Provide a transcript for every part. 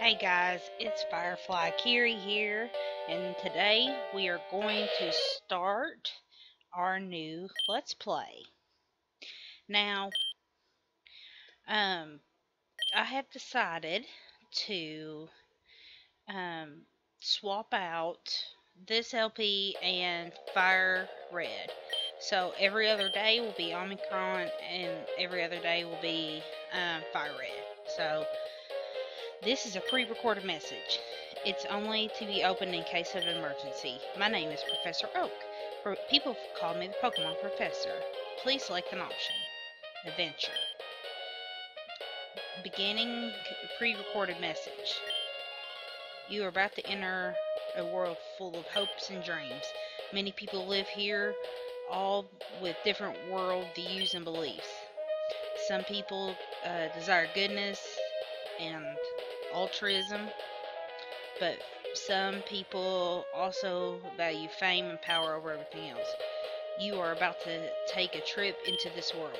Hey guys, it's Fireflyacire here, and today we are going to start our new Let's Play. Now, um, I have decided to um, swap out this LP and Fire Red. So every other day will be Omicron, and every other day will be um, Fire Red. So this is a pre-recorded message. It's only to be opened in case of an emergency. My name is Professor Oak. People call me the Pokemon Professor. Please select an option. Adventure. Beginning pre-recorded message. You are about to enter a world full of hopes and dreams. Many people live here, all with different world views and beliefs. Some people uh, desire goodness and altruism, but some people also value fame and power over everything else. You are about to take a trip into this world.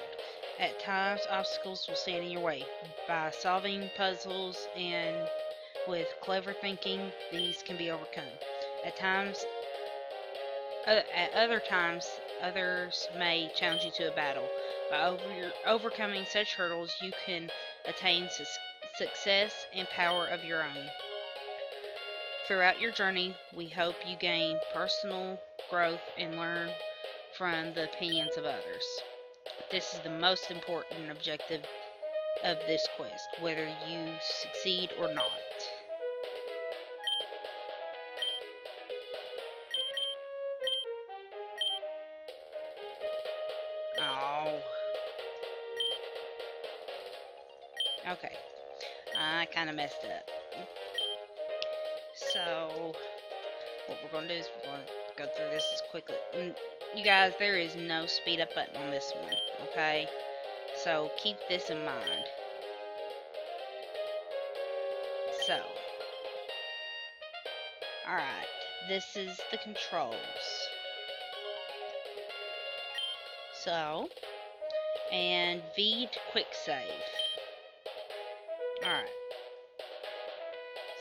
At times, obstacles will stand in your way. By solving puzzles and with clever thinking, these can be overcome. At times, uh, at other times, others may challenge you to a battle. By over, overcoming such hurdles, you can attain su- success and power of your own. Throughout your journey, we hope you gain personal growth and learn from the opinions of others. This is the most important objective of this quest, whether you succeed or not. Oh. Okay. I kind of messed up. So, what we're going to do is we're going to go through this as quickly. Mm, You guys, there is no speed up button on this one, okay? So, keep this in mind. So, alright, this is the controls. So, and V to quick save. Alright.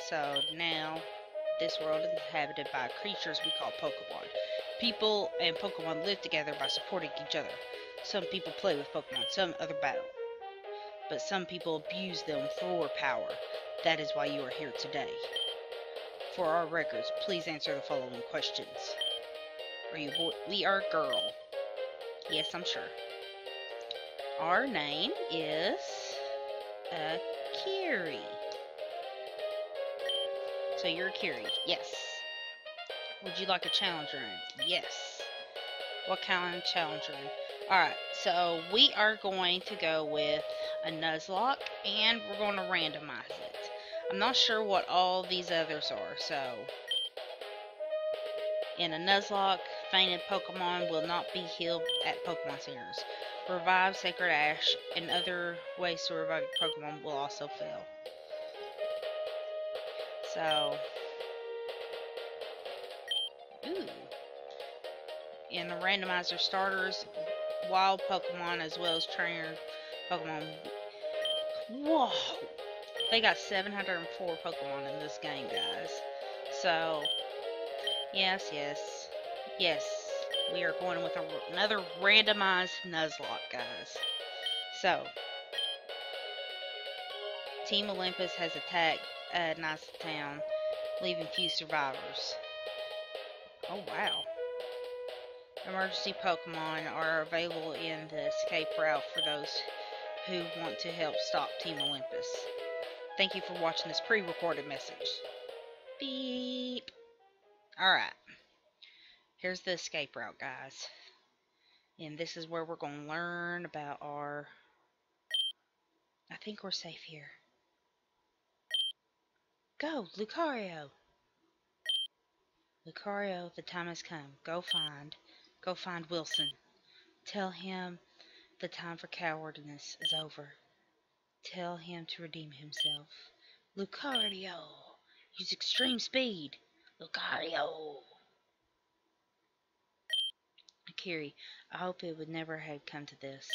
So now, this world is inhabited by creatures we call Pokemon. People and Pokemon live together by supporting each other. Some people play with Pokemon, some other battle. But some people abuse them for power. That is why you are here today. For our records, please answer the following questions. Are you boy? We are girl. Yes, I'm sure. Our name is Akiri. So you're Akiri. Yes. Would you like a challenge in? Yes. What kind of challenge in? Alright, so we are going to go with a Nuzlocke and we're going to randomize it. I'm not sure what all these others are, so in a Nuzlocke, fainted Pokemon will not be healed at Pokemon Centers. Revive Sacred Ash and other ways to revive your Pokemon will also fail. So, ooh. In the randomizer starters, wild Pokemon as well as trainer Pokemon. Whoa! They got 704 Pokemon in this game, guys. So, yes, yes, yes. We are going with a, another randomized Nuzlocke, guys. So, Team Olympus has attacked uh, Nice Town, leaving few survivors. Oh, wow. Emergency Pokemon are available in the escape route for those who want to help stop Team Olympus. Thank you for watching this pre-recorded message. Beep. Alright. Here's the escape route, guys. And this is where we're going to learn about our... I think we're safe here. Go, Lucario! Lucario, the time has come. Go find, go find Wilson. Tell him the time for cowardness is over. Tell him to redeem himself. Lucario! Use extreme speed! Lucario! Akiri, I hope it would never have come to this.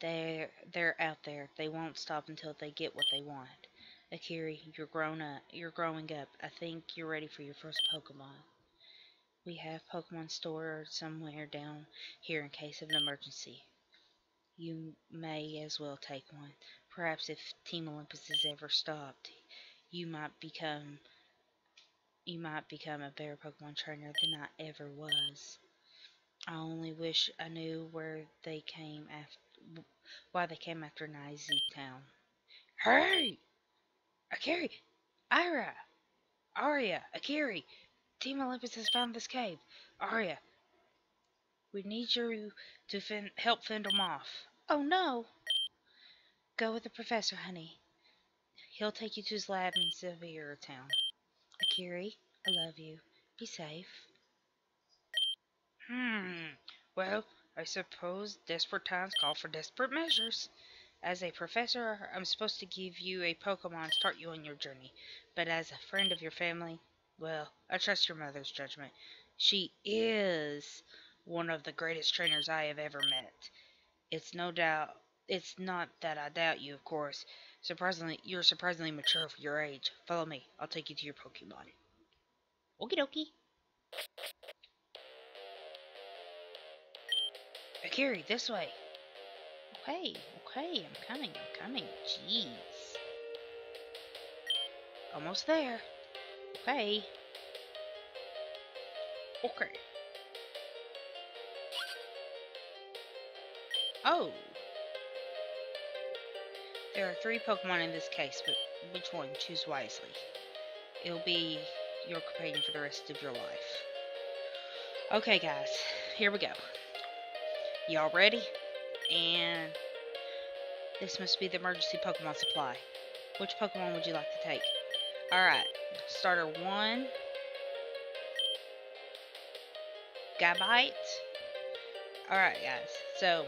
They're, they're out there. They won't stop until they get what they want. Akiri, you're grown up. You're growing up. I think you're ready for your first Pokemon. We have Pokemon stored somewhere down here in case of an emergency. You may as well take one. Perhaps if Team Olympus is ever stopped, you might become you might become a better Pokemon trainer than I ever was. I only wish I knew where they came after why they came after Nizy Town. Hey! Akiri! Ira! Arya! Akiri! Team Olympus has found this cave. Arya, we need you to fin help fend them off. Oh no! Go with the professor, honey. He'll take you to his lab in Sylvia Town. Akiri, I love you. Be safe. Hmm. Well, I suppose desperate times call for desperate measures. As a professor, I'm supposed to give you a Pokemon and start you on your journey. But as a friend of your family, well, I trust your mother's judgment. She is one of the greatest trainers I have ever met. It's no doubt, it's not that I doubt you, of course. Surprisingly, you're surprisingly mature for your age. Follow me. I'll take you to your Pokemon. Okie dokie. Akiri, this way. Okay, okay, I'm coming, I'm coming. Jeez. Almost there. Okay. Okay. Oh. There are three Pokemon in this case, but which one? Choose wisely. It'll be your companion for the rest of your life. Okay, guys. Here we go. Y'all ready? And this must be the emergency Pokemon supply. Which Pokemon would you like to take? Alright, starter one. Gabite. Alright, guys. So,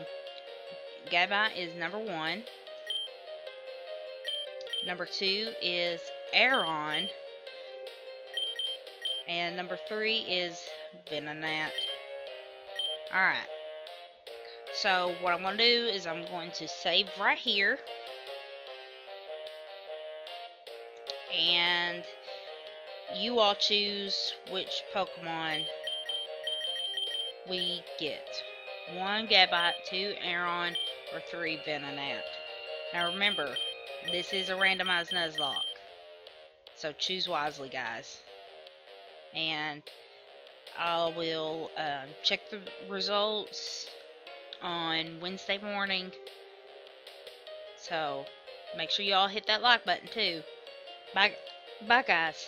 Gabite is number one. Number two is Aron. And number three is Venonat. Alright. So, what I'm going to do is I'm going to save right here. and you all choose which Pokemon we get. One Gabite, two Aron, or three Venonat. Now remember, this is a randomized Nuzlocke. So choose wisely, guys. And I will uh, check the results on Wednesday morning. So make sure y'all hit that like button too. Bye, bye guys.